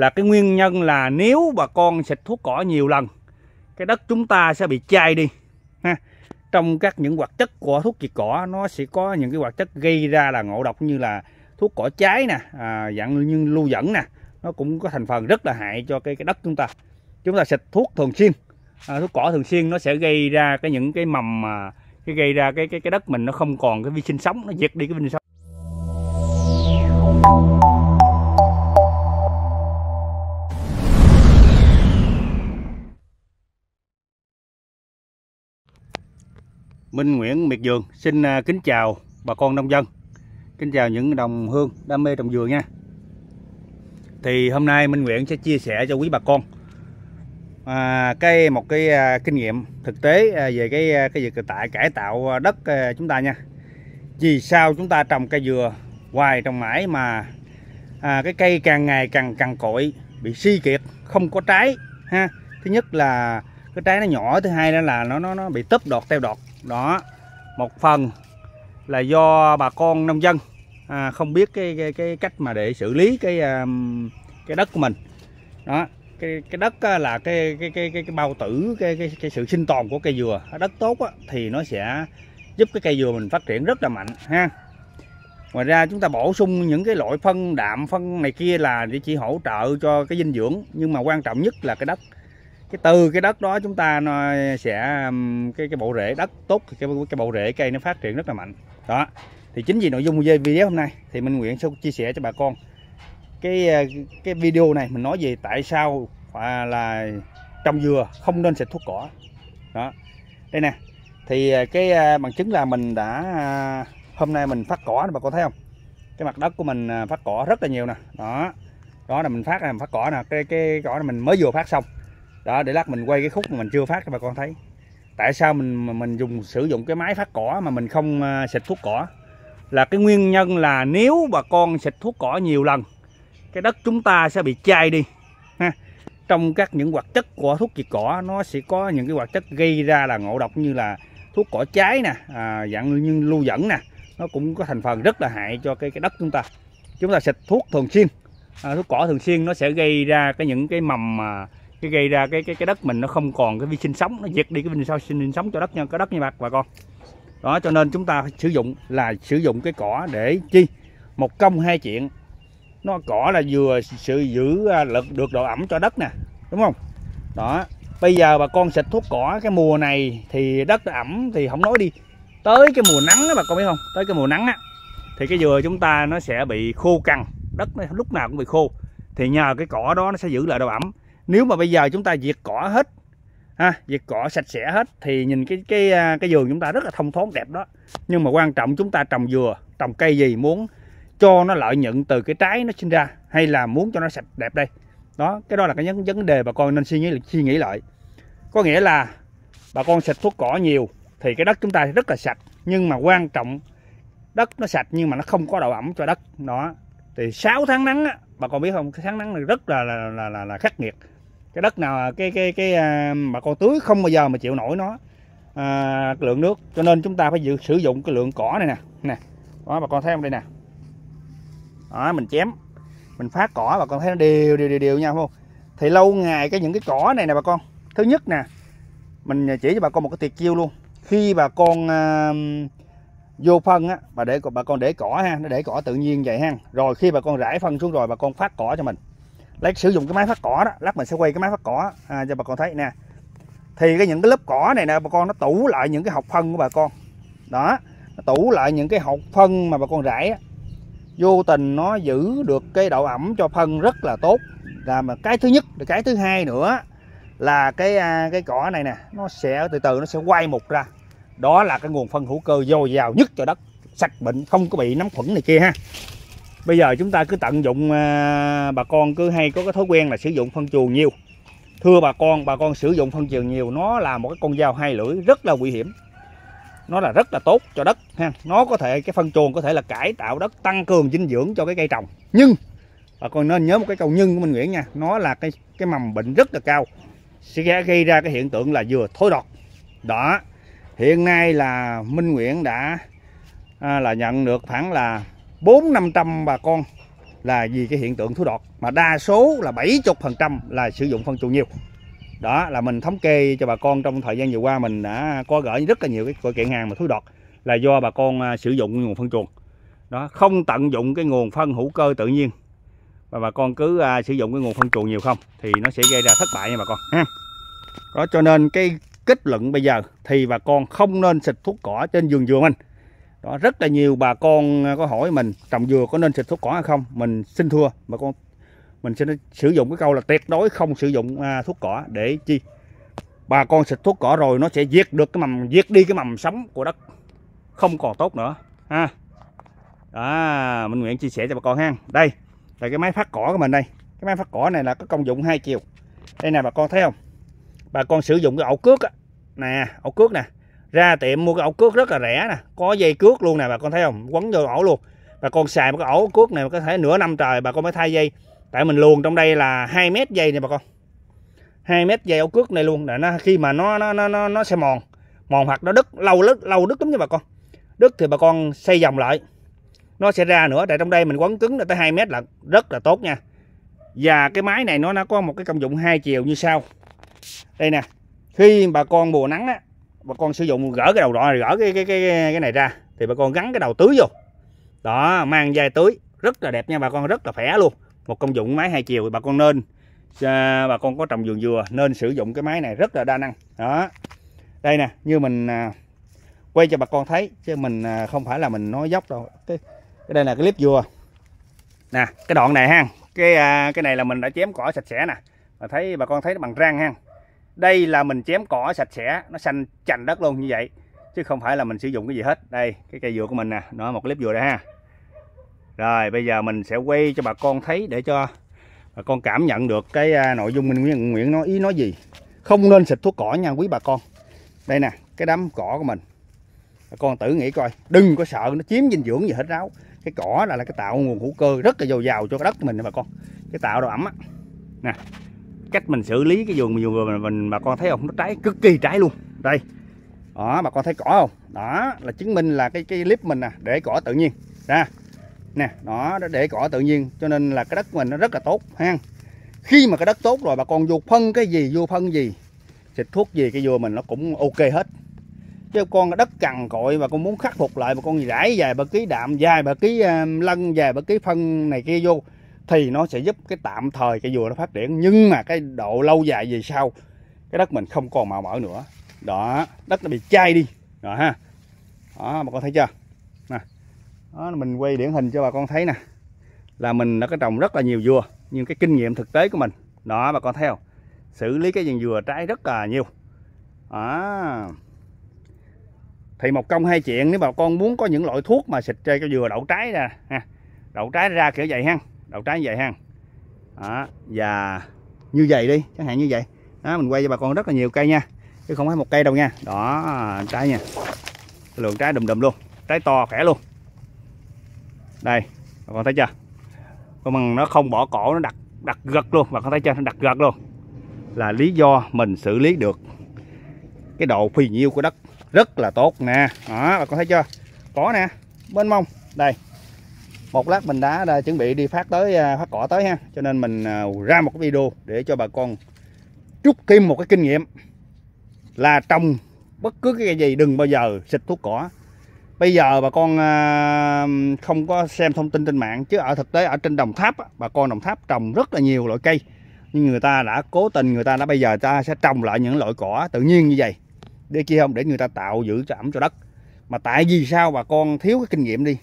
là cái nguyên nhân là nếu bà con xịt thuốc cỏ nhiều lần cái đất chúng ta sẽ bị chai đi ha. Trong các những hoạt chất của thuốc diệt cỏ nó sẽ có những cái hoạt chất gây ra là ngộ độc như là thuốc cỏ trái nè à, dạng như lưu dẫn nè. Nó cũng có thành phần rất là hại cho cái cái đất chúng ta. Chúng ta xịt thuốc thường xuyên à, thuốc cỏ thường xuyên nó sẽ gây ra cái những cái mầm mà cái gây ra cái cái cái đất mình nó không còn cái vi sinh sống nó diệt đi cái vi sinh sống. Minh Nguyễn Miệt Dường xin à, kính chào bà con nông dân. Kính chào những đồng hương đam mê trồng dừa nha. Thì hôm nay Minh Nguyễn sẽ chia sẻ cho quý bà con à, cái một cái à, kinh nghiệm thực tế à, về cái à, cái việc tại cải tạo đất à, chúng ta nha. Vì sao chúng ta trồng cây dừa hoài trồng mãi mà à, cái cây càng ngày càng càng cội bị suy kiệt không có trái ha? Thứ nhất là cái trái nó nhỏ thứ hai đó là nó nó nó bị tấp đọt teo đọt đó một phần là do bà con nông dân à, không biết cái, cái cái cách mà để xử lý cái à, cái đất của mình. Đó cái cái đất là cái cái cái cái, cái bao tử cái, cái cái sự sinh tồn của cây dừa. Đất tốt á, thì nó sẽ giúp cái cây dừa mình phát triển rất là mạnh ha. Ngoài ra chúng ta bổ sung những cái loại phân đạm phân này kia là để chỉ hỗ trợ cho cái dinh dưỡng nhưng mà quan trọng nhất là cái đất cái từ cái đất đó chúng ta nó sẽ cái cái bộ rễ đất tốt thì cái cái bộ rễ cây nó phát triển rất là mạnh. Đó. Thì chính vì nội dung video hôm nay thì minh nguyện sẽ chia sẻ cho bà con cái ờ, cái video này mình nói về tại sao à, là trồng dừa không nên xịt thuốc cỏ. Đó. Đây nè. Thì ờ, cái à, bằng chứng là mình đã à, hôm nay mình phát cỏ bà con thấy không? Cái mặt đất của mình à, phát cỏ rất là nhiều nè. Đó. Đó là mình phát là phát cỏ nè. Cái cái cỏ này mình mới vừa phát xong đó để lát mình quay cái khúc mà mình chưa phát cho bà con thấy. Tại sao mình mình dùng sử dụng cái máy phát cỏ mà mình không à, xịt thuốc cỏ? Là cái nguyên nhân là nếu bà con xịt thuốc cỏ nhiều lần cái đất chúng ta sẽ bị chai đi ha. Trong các những hoạt chất của thuốc diệt cỏ nó sẽ có những cái hoạt chất gây ra là ngộ độc như là thuốc cỏ trái nè à, dạng như lưu dẫn nè. Nó cũng có thành phần rất là hại cho cái cái đất chúng ta. Chúng ta xịt thuốc thường xuyên à, thuốc cỏ thường xuyên nó sẽ gây ra cái những cái mầm mà cái gây ra cái cái cái đất mình nó không còn cái vi sinh sống, nó diệt đi cái vi sinh sống cho đất nha, cái đất như bạc bà con. Đó, cho nên chúng ta sử dụng là sử dụng cái cỏ để chi? Một công hai chuyện. Nó cỏ là vừa sự giữ à, lực, được độ ẩm cho đất nè, đúng không? Đó, bây giờ bà con xịt thuốc cỏ cái mùa này thì đất ẩm thì không nói đi. Tới cái mùa nắng đó bà con biết không? Tới cái mùa nắng á, thì cái dừa chúng ta nó sẽ bị khô cằn. Đất nó lúc nào cũng bị khô. Thì nhờ cái cỏ đó nó sẽ giữ lại độ ẩm nếu mà bây giờ chúng ta diệt cỏ hết ha diệt cỏ sạch sẽ hết thì nhìn cái cái à, cái vườn chúng ta rất là thông thoáng đẹp đó. Nhưng mà quan trọng chúng ta trồng dừa trồng cây gì muốn cho nó lợi nhuận từ cái trái nó sinh ra hay là muốn cho nó sạch đẹp đây. Đó cái đó là cái vấn đề bà con nên suy nghĩ suy nghĩ lại. Có nghĩa là bà con xịt thuốc cỏ nhiều thì cái đất chúng ta rất là sạch nhưng mà quan trọng đất nó sạch nhưng mà nó không có độ ẩm cho đất. Đó thì 6 tháng nắng á, bà con biết không? Cái tháng nắng này rất là là, là, là, là khắc nghiệt cái đất nào à, cái cái cái bà con tưới không bao giờ mà chịu nổi nó à, lượng nước. Cho nên chúng ta phải dự, sử dụng cái lượng cỏ này nè nè. Đó bà con thấy không đây nè? Đó mình chém mình phát cỏ bà con thấy nó đều đều đều, đều nhau không? Thì lâu ngày cái những cái cỏ này nè bà con. Thứ nhất nè mình chỉ cho bà con một cái tuyệt chiêu luôn. Khi bà con à, vô phân á bà để bà con để cỏ ha nó để cỏ tự nhiên vậy ha. Rồi khi bà con rải phân xuống rồi bà con phát cỏ cho mình lấy sử dụng cái máy phát cỏ đó lát mình sẽ quay cái máy phát cỏ à, cho bà con thấy nè. Thì cái những cái lớp cỏ này nè bà con nó tủ lại những cái học phân của bà con. Đó nó tủ lại những cái học phân mà bà con rải á. Vô tình nó giữ được cái độ ẩm cho phân rất là tốt. Là mà cái thứ nhất cái thứ hai nữa là cái à, cái cỏ này nè nó sẽ từ từ nó sẽ quay mục ra. Đó là cái nguồn phân hữu cơ dồi dào nhất cho đất. Sạch bệnh không có bị nấm khuẩn này kia ha bây giờ chúng ta cứ tận dụng à, bà con cứ hay có cái thói quen là sử dụng phân chuồng nhiều. Thưa bà con bà con sử dụng phân chuồng nhiều nó là một cái con dao hai lưỡi rất là nguy hiểm. Nó là rất là tốt cho đất ha. Nó có thể cái phân chuồng có thể là cải tạo đất tăng cường dinh dưỡng cho cái cây trồng. Nhưng bà con nên nhớ một cái câu nhưng của Minh Nguyễn nha nó là cái cái mầm bệnh rất là cao sẽ gây ra cái hiện tượng là dừa thối đọt. Đó hiện nay là Minh Nguyễn đã à, là nhận được khoảng là bốn năm trăm bà con là vì cái hiện tượng thú đọt mà đa số là 70% là sử dụng phân chuồng nhiều. Đó là mình thống kê cho bà con trong thời gian vừa qua mình đã có gửi rất là nhiều cái gọi kiện hàng mà thú đọt là do bà con à, sử dụng nguồn phân chuồng. Đó không tận dụng cái nguồn phân hữu cơ tự nhiên. Và bà con cứ à, sử dụng cái nguồn phân chuồng nhiều không thì nó sẽ gây ra thất bại nha bà con ha. Đó cho nên cái kết luận bây giờ thì bà con không nên xịt thuốc cỏ trên vườn dừa mình đó rất là nhiều bà con à, có hỏi mình trồng dừa có nên xịt thuốc cỏ hay không? Mình xin thua bà con mình sẽ sử dụng cái câu là tuyệt đối không sử dụng à, thuốc cỏ để chi? Bà con xịt thuốc cỏ rồi nó sẽ diệt được cái mầm diệt đi cái mầm sống của đất không còn tốt nữa ha? Đó mình nguyện chia sẻ cho bà con ha. Đây là cái máy phát cỏ của mình đây. Cái máy phát cỏ này là có công dụng hai chiều. Đây nè bà con thấy không? Bà con sử dụng cái ổ cước á. Nè ổ cước nè ra tiệm mua cái ổ cước rất là rẻ nè có dây cước luôn nè bà con thấy không? Quấn vô ổ luôn. Bà con xài một cái ổ cước này có thể nửa năm trời bà con mới thay dây. Tại mình luồn trong đây là 2 mét dây nè bà con. 2 mét dây ổ cước này luôn để nó khi mà nó nó nó nó, nó sẽ mòn. Mòn hoặc nó đứt lâu đứt lâu đứt lắm nha bà con. Đứt thì bà con xây vòng lại. Nó sẽ ra nữa tại trong đây mình quấn cứng là tới 2 mét là rất là tốt nha. Và cái máy này nó nó có một cái công dụng hai chiều như sau. Đây nè khi bà con mùa nắng á bà con sử dụng gỡ cái đầu đỏ gỡ cái cái cái cái này ra thì bà con gắn cái đầu tưới vô. Đó mang dây tưới rất là đẹp nha bà con rất là khỏe luôn. Một công dụng máy hai chiều bà con nên à, bà con có trồng vườn dừa nên sử dụng cái máy này rất là đa năng. Đó. Đây nè như mình à, quay cho bà con thấy chứ mình à, không phải là mình nói dốc đâu. Cái, cái đây là cái clip dừa. Nè cái đoạn này ha cái à, cái này là mình đã chém cỏ sạch sẽ nè. Mà thấy bà con thấy nó bằng răng ha đây là mình chém cỏ sạch sẽ nó xanh chành đất luôn như vậy chứ không phải là mình sử dụng cái gì hết. Đây cái cây dừa của mình nè nó một clip dừa đây ha. Rồi bây giờ mình sẽ quay cho bà con thấy để cho bà con cảm nhận được cái à, nội dung mình Nguyễn Nguyễn nói ý nói gì. Không nên xịt thuốc cỏ nha quý bà con. Đây nè cái đám cỏ của mình. Bà con tự nghĩ coi đừng có sợ nó chiếm dinh dưỡng gì hết ráo. Cái cỏ là, là cái tạo nguồn hữu cơ rất là dồi dào cho cái đất của mình nè bà con. Cái tạo độ ẩm á. Nè cách mình xử lý cái vườn vườn mình, mình bà con thấy không? Nó trái cực kỳ trái luôn. Đây. Đó bà con thấy cỏ không? Đó là chứng minh là cái cái clip mình nè để cỏ tự nhiên. Ra nè đó để cỏ tự nhiên cho nên là cái đất mình nó rất là tốt ha. Khi mà cái đất tốt rồi bà con vô phân cái gì vô phân gì xịt thuốc gì cái dừa mình nó cũng ok hết. Chứ con đất cằn cội và con muốn khắc phục lại mà con rải vài ba ký đạm dài ba ký à, lân dài ba ký phân này kia vô thì nó sẽ giúp cái tạm thời cây dừa nó phát triển. Nhưng mà cái độ lâu dài về sau, cái đất mình không còn màu mỡ nữa. Đó, đất nó bị chai đi. Rồi ha. Đó, bà con thấy chưa? Nè. Đó, mình quay điển hình cho bà con thấy nè. Là mình đã có trồng rất là nhiều dừa nhưng cái kinh nghiệm thực tế của mình. Đó, bà con thấy không? Xử lý cái vườn dừa trái rất là nhiều. Đó. Thì một công hai chuyện, nếu bà con muốn có những loại thuốc mà xịt chơi cái dừa đậu trái ra đậu trái ra kiểu vậy ha đầu trái như vậy ha. Đó, và như vậy đi, chẳng hạn như vậy. Đó, mình quay cho bà con rất là nhiều cây nha. Chứ không phải một cây đâu nha. Đó, trái nha. Lượng trái đùm đùm luôn. Trái to, khỏe luôn. Đây, bà con thấy chưa? Còn nó không bỏ cổ, nó đặt đặt gật luôn. Bà con thấy chưa? Nó đặt gật luôn. Là lý do mình xử lý được cái độ phì nhiêu của đất. Rất là tốt nè. Đó, bà con thấy chưa? Có nè, bên mông. Đây một lát mình đã, đã chuẩn bị đi phát tới à, phát cỏ tới ha. Cho nên mình à, ra một cái video để cho bà con chút thêm một cái kinh nghiệm là trồng bất cứ cái gì đừng bao giờ xịt thuốc cỏ. Bây giờ bà con à, không có xem thông tin trên mạng chứ ở thực tế ở trên đồng tháp bà con đồng tháp trồng rất là nhiều loại cây. Nhưng người ta đã cố tình người ta đã bây giờ ta sẽ trồng lại những loại cỏ tự nhiên như vậy. Để chi không để người ta tạo giữ cho ẩm cho đất. Mà tại vì sao bà con thiếu cái kinh nghiệm đi?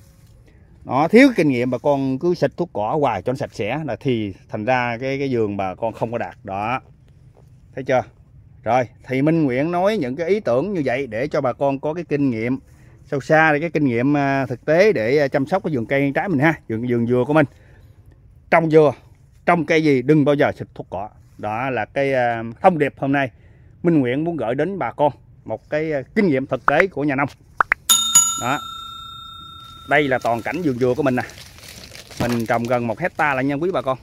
Nó thiếu kinh nghiệm bà con cứ xịt thuốc cỏ hoài cho nó sạch sẽ là thì thành ra cái cái giường bà con không có đạt. Đó. Thấy chưa? Rồi, thì Minh Nguyễn nói những cái ý tưởng như vậy để cho bà con có cái kinh nghiệm, sâu xa để cái kinh nghiệm à, thực tế để à, chăm sóc cái vườn cây trái mình ha, vườn vườn dừa của mình. Trong dừa trong cây gì đừng bao giờ xịt thuốc cỏ. Đó là cái à, thông điệp hôm nay. Minh Nguyễn muốn gửi đến bà con một cái kinh nghiệm thực tế của nhà nông. Đó đây là toàn cảnh vườn dừa của mình nè. Mình trồng gần một hecta là nha quý bà con.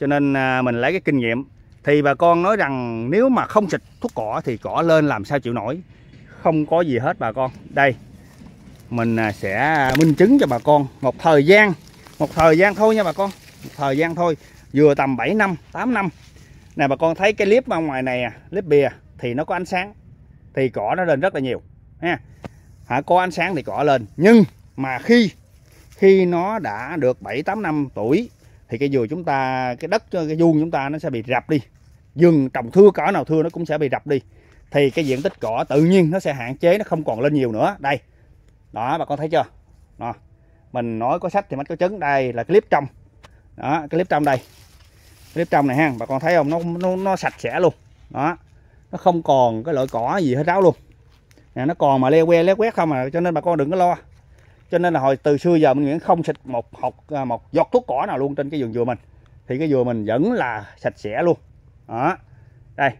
Cho nên à, mình lấy cái kinh nghiệm. Thì bà con nói rằng nếu mà không xịt thuốc cỏ thì cỏ lên làm sao chịu nổi. Không có gì hết bà con. Đây, mình à, sẽ minh chứng cho bà con một thời gian. Một thời gian thôi nha bà con. Một thời gian thôi. Vừa tầm 7 năm 8 năm. Nè, bà con thấy cái clip ở ngoài này à, clip bìa, thì nó có ánh sáng. Thì cỏ nó lên rất là nhiều, ha hả có ánh sáng thì cỏ lên. Nhưng mà khi khi nó đã được 7 8 năm tuổi thì cái dừa chúng ta cái đất cái vuông chúng ta nó sẽ bị rập đi. Dừng trồng thưa cỏ nào thưa nó cũng sẽ bị rập đi. Thì cái diện tích cỏ tự nhiên nó sẽ hạn chế nó không còn lên nhiều nữa. Đây. Đó bà con thấy chưa? Đó. mình nói có sách thì mới có chứng đây là clip trong. Đó clip trong đây. Clip trong này ha bà con thấy không? Nó nó, nó sạch sẽ luôn. Đó. Nó không còn cái loại cỏ gì hết ráo luôn nè, nó còn mà leo que, leo quét không à cho nên bà con đừng có lo. Cho nên là hồi, từ xưa giờ mình Nguyễn không xịt một hột à, một giọt thuốc cỏ nào luôn trên cái vườn dừa mình. Thì cái dừa mình vẫn là sạch sẽ luôn. Đó. Đây.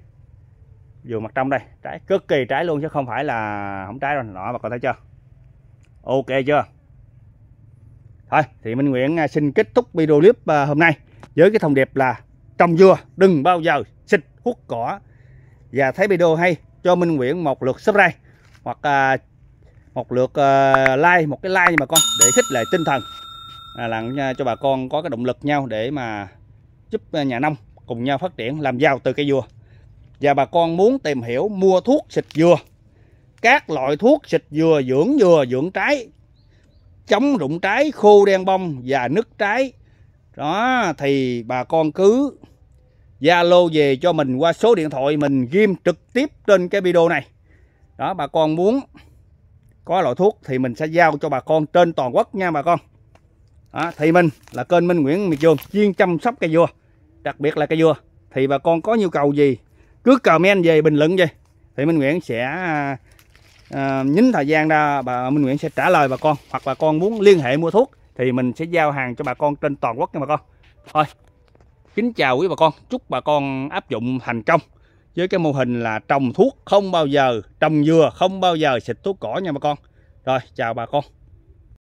Dừa mặt trong đây. Trái, cực kỳ trái luôn chứ không phải là không trái rồi đó bà con thấy chưa? Ok chưa? Thôi, thì Minh Nguyễn à, xin kết thúc video clip à, hôm nay với cái thông điệp là trồng dừa đừng bao giờ xịt hút cỏ. Và thấy video hay, cho Minh Nguyễn một lượt subscribe hoặc à, một lượt à, like một cái like mà con để khích lệ tinh thần. À, làm à, cho bà con có cái động lực nhau để mà giúp à, nhà nông cùng nhau phát triển làm giàu từ cây dừa. Và bà con muốn tìm hiểu mua thuốc xịt dừa các loại thuốc xịt dừa dưỡng dừa dưỡng trái chống rụng trái khô đen bông và nứt trái. Đó thì bà con cứ Zalo về cho mình qua số điện thoại mình ghim trực tiếp trên cái video này đó bà con muốn có loại thuốc thì mình sẽ giao cho bà con trên toàn quốc nha bà con. Đó, thì mình là kênh Minh Nguyễn Miệt dương chuyên chăm sóc cây dừa đặc biệt là cây dừa. Thì bà con có nhu cầu gì cứ comment về bình luận về. Thì Minh Nguyễn sẽ à, à, nhín thời gian ra bà Minh Nguyễn sẽ trả lời bà con hoặc bà con muốn liên hệ mua thuốc thì mình sẽ giao hàng cho bà con trên toàn quốc nha bà con. Thôi kính chào quý bà con chúc bà con áp dụng thành công với cái mô hình là trồng thuốc không bao giờ, trồng dừa không bao giờ xịt thuốc cỏ nha bà con. Rồi, chào bà con.